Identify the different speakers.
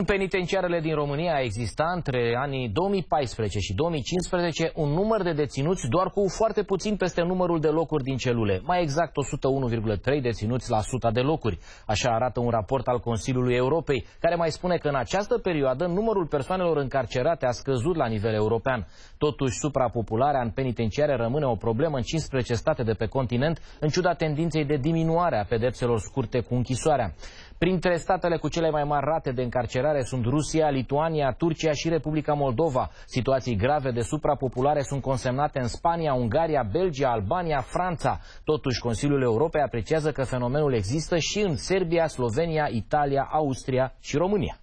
Speaker 1: În penitenciarele din România exista între anii 2014 și 2015 un număr de deținuți doar cu foarte puțin peste numărul de locuri din celule, mai exact 101,3 deținuți la 100 de locuri. Așa arată un raport al Consiliului Europei, care mai spune că în această perioadă numărul persoanelor încarcerate a scăzut la nivel european. Totuși, suprapopularea în penitenciare rămâne o problemă în 15 state de pe continent, în ciuda tendinței de diminuare a pedepselor scurte cu închisoarea. Printre statele cu cele mai mari rate de încarcerare sunt Rusia, Lituania, Turcia și Republica Moldova. Situații grave de suprapopulare sunt consemnate în Spania, Ungaria, Belgia, Albania, Franța. Totuși, Consiliul Europei apreciază că fenomenul există și în Serbia, Slovenia, Italia, Austria și România.